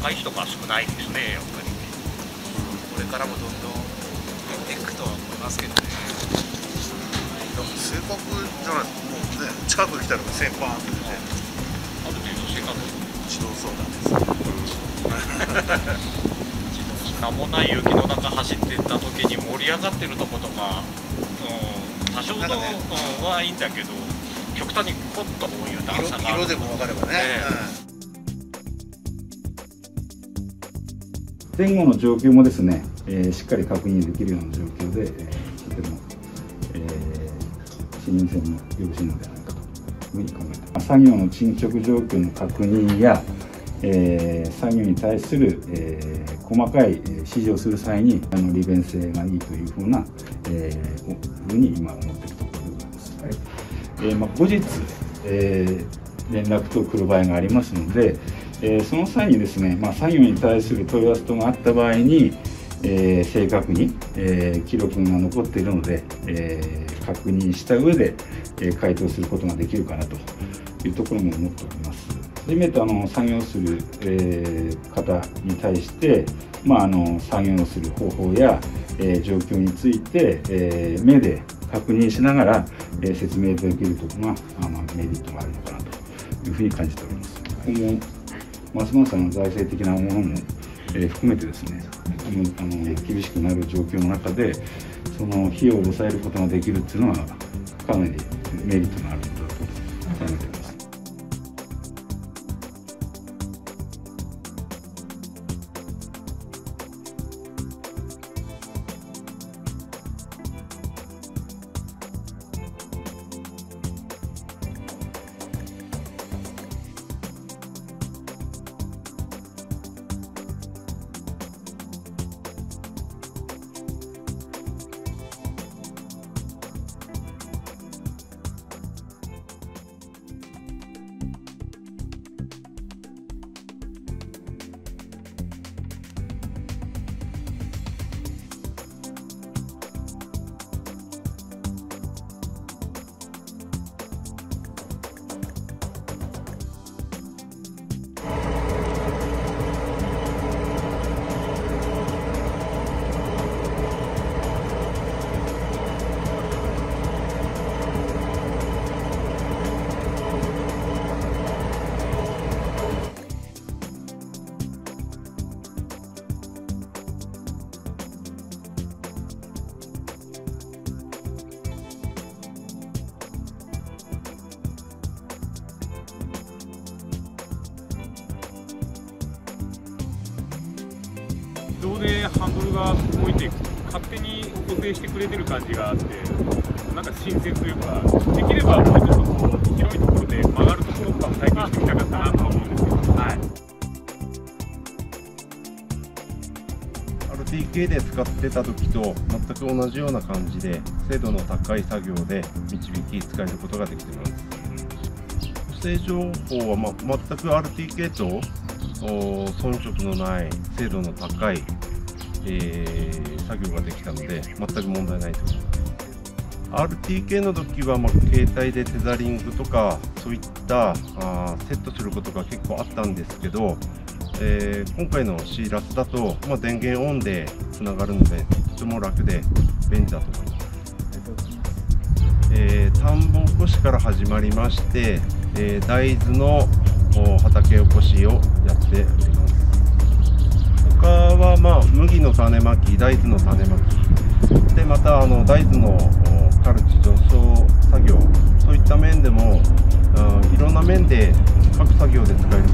若い人が少ないですねやっぱり。これからもどんどん減っていくとは思いますけどね。正確じゃないもうね近くに来たら線パーンって出て。ある程度正確自動走なんです名もない雪の中走ってった時に盛り上がってるとことか、うん、多少の、ね。うんはいいんだけど極端にポッとこういう段差が色色でも分かればね、え前後の状況もですね、えーしっかり確認できるような状況で、えーとても、えー、視認性もよろしいのではないかというふうに考えています。作業の進捗状況の確認や、えー作業に対する、えー細かい指示をする際にあの利便性がいいというふうな、えーふうに今思っているところでございます。はいえーまあ、後日、えー連絡と来る場合がありますので、えーその際にですね、まあ、作業に対する問い合わせ等があった場合に、えー正確に、えー記録が残っているので、えー確認した上で、えー回答することができるかなというところも思っております。初めてあの作業する、え方に対して、まあ、あの作業する方法や、え状況について、え目で確認しながら、え説明できるところがあまメリットがあるのかなというふうに感じております。今後ますますの財政的なものも、えー含めてですね、あの厳しくなる状況の中で、その費用を抑えることができるっていうのは、かなりメリットがあるのだと考えています。ハンドルが動いて勝手に固定してくれてる感じがあってなんか新鮮というかできればもうちょっとこう広いところで曲がるところとかも体験してみたかったなとは思うんですけど、はい、RTK で使ってた時と全く同じような感じで精度の高い作業で導き使えることができています。補正情報は、ま、全く RTK とお遜色のない精度の高い、えー作業ができたので全く問題ないと思います。RTK の時は、まあ、携帯でテザリングとかそういったあセットすることが結構あったんですけど、えー今回の C ラスだと、まあ、電源オンでつながるのでとても楽で便利だと思います、えー田んぼ起こしから始まりまして、えー大豆の畑起こしをやっております。他はまあ麦の種まき大豆の種まき。でまたあの大豆のカルチ除草作業。そういった面でもいろんな面で各作業で使える。